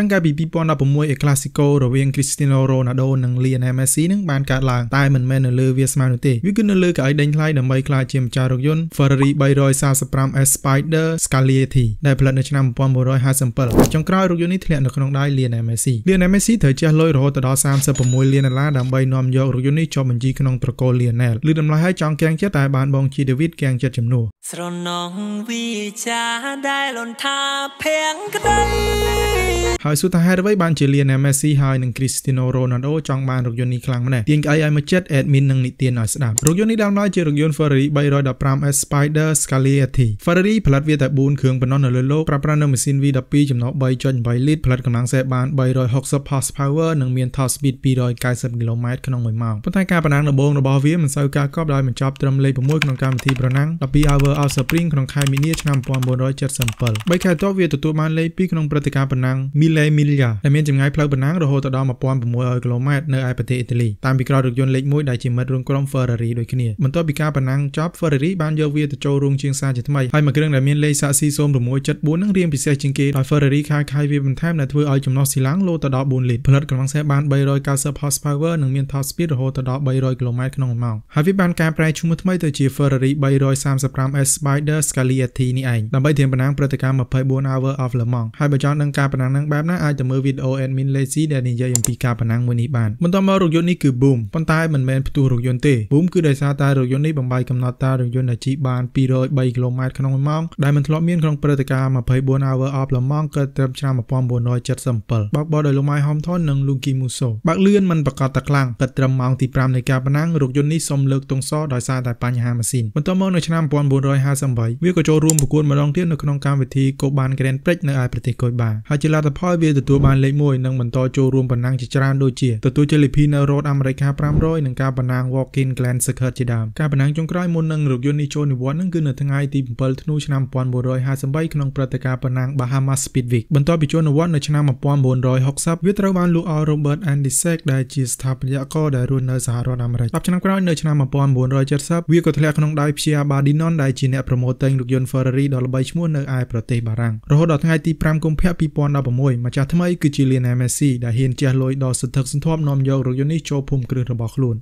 ចឹងកាលពី2016 El Clasico រវាង Cristiano Ronaldo និង Lionel Messi នឹងបានកើតឡើងតែមិនមែននៅលើវាស្មើនោះទេវាគឺនៅលើកៅអីដេញថ្លៃដើម្បីក្លាយជាម្ចាស់រថយន្ត Ferrari 345S Spider Scaglietti ដែលផលិតនៅឆ្នាំ1957ចុងក្រោយរថយន្តនេះធ្លាក់នៅក្នុងដៃ Lionel Messi Lionel Messi ត្រូវជះលុយរហូតដល់36លានដុល្លារដើម្បីនាំយករថយន្តនេះចុះបញ្ជីក្នុងត្រកូល Lionel ឬតម្លៃឲ្យចង់កៀងចិត្តតែបានបងជី David កៀងចិត្តជំនួសស្រណងវិចាដែលលន់ថាភាំងក្តី ហើយសួរថាហេតុអ្វីបានជា Lionel Messi ហើយនិង Cristiano Ronaldo ចង់បានរថយន្តនេះខ្លាំងម្នាក់ទាញក្អីឲ្យមកចិត្ត admin និងនិទានឲ្យស្ដាប់រថយន្តនេះដើមឡើយជារថយន្ត Ferrari 315S Spider Scaglietti Ferrari ផលិតវាតែ4គ្រឿងប៉ុណ្ណោះនៅលើโลกប្រើប្រាស់នៅម៉ាស៊ីន V12 ចំណុច3.8លីត្រផលិតកម្លាំងសេបាន360 horsepower និងមាន top speed 290 km ក្នុង1ម៉ោងប៉ុន្តែការប្រណាំងដំបូងរបស់វាមិនសូវការកប់ដោយបញ្ចប់ត្រឹមលេខ6ក្នុងកម្មវិធីប្រណាំង12 Hour of Spring ក្នុងខែមីនាឆ្នាំ1977 3ខែបន្ទាប់វាទទួលបានលេខ2ក្នុងព្រឹត្តិការណ៍ប្រណាំង Mille Miglia ដែលមានចម្ងាយផ្លូវប៉ុណ្ណឹងរហូតដល់1600គីឡូម៉ែត្រនៅឯប្រទេសអ៊ីតាលីតាមពីក្រោយរថយន្តលេខ1ដែលជាមិត្តរួមក្រុម Ferrari ដូចគ្នាបន្ទាប់ពីការប៉ុណ្ណឹងចប់ Ferrari បានយកវាទៅចូលរួមជាងសារជាថ្មីហើយមួយគ្រឿងដែលមានលេខសាកស៊ី0674នឹងរៀងពិសេសជាងគេដោយ Ferrari ខែខាយវាបន្ថែមដែលធ្វើឲ្យចំណុះស៊ីឡាំងលោទៅដល់4លីត្រផលិតកម្លាំងសេបាន390 horsepower និងមាន top speed រហូតដល់300គីឡូម៉ែត្រក្នុង1ម៉ោងហើយវាបានកែប្រែឈ្មោះថ្មីទៅជា Ferrari 335S Spider Scaglietti នេះឯងដើម្បីធានាប៉ុណ្ណឹងព្រឹត្តិការណ៍24 Hour of Le Mans ហើយបើចង់ដឹងការប៉ុណ្ណឹងនឹងបែបណាអាចទៅមើលវីដេអូ admin lazy ដែលនិយាយអំពីការប្រណាំងមួយនេះបានបន្តមករថយន្តនេះគឺ Boom ប៉ុន្តែមិនមែនផ្ទុះរថយន្តទេ Boom គឺដោយសារតែរថយន្តនេះបំបីកំណត់តារថយន្តដែលជិះបាន203គីឡូម៉ែត្រក្នុង1ម៉ោងដែលមិនធ្លាប់មានក្នុងព្រឹត្តិការណ៍24 Hour of Le Mans កើតត្រឹមឆ្នាំ1977បើកបោដោយលោក Mike Hampton និង Luigi Musso បើកលឿនមិនប្រកាសតែខ្លាំងកើតត្រឹមម៉ោងទី5នៃការប្រណាំងរថយន្តនេះសុំលើកទងសដោយសារតែបញ្ហាម៉ាស៊ីនបន្តមកនៅឆ្នាំ1958វាក៏ចូលរួមប្រកួតម្ដងទៀតនៅក្នុងកម្មវិធី Coban Grand Prix នៅឯប្រទេសកុយបាហើយជាលទ្ធផលវាទទួលបានលេខ1និងបន្តចូលរួមប៉ុណ្ណឹងជាច្រើនដូចជាទទួលជ័យលាភីនៅរ៉ូតអាមេរិក500និងការប៉ុណ្ណឹង Walking Glen Circuit ជាដើមការប៉ុណ្ណឹងចុងក្រោយមុននឹងរថយន្តនេះចូលនិវត្តន៍នឹងគឺនៅថ្ងៃទី7ធ្នូឆ្នាំ1958ក្នុងព្រឹត្តិការណ៍ប៉ុណ្ណឹង Bahamas Speed Week បន្ទាប់ពីចូលនិវត្តន៍នៅឆ្នាំ1960វាត្រូវបានលក់ឲ្យ Robert Andisek ដែលជាស្ថាបនិកករដែលរស់នៅសហរដ្ឋអាមេរិក10ឆ្នាំក្រោយនៅឆ្នាំ1970វាក៏ធ្លាក់ក្នុងដៃ Pierre Bardinon ដែលជាអ្នកប្រម៉ូទែងរថយន្ត Ferrari ដ៏ល្បីឈ្មោះនៅឯប្រទេសបារាំងរហូតដល់ថ្ងៃទី5កុម្ភៈ2016ម្ចាស់ថ្មីគឺជា Lionel Messi ដែលហ៊ានជះលុយដល់សន្ធឹកសន្ធាប់នាំយករថយន្តនេះចូលភូមិគ្រឹះរបស់ខ្លួន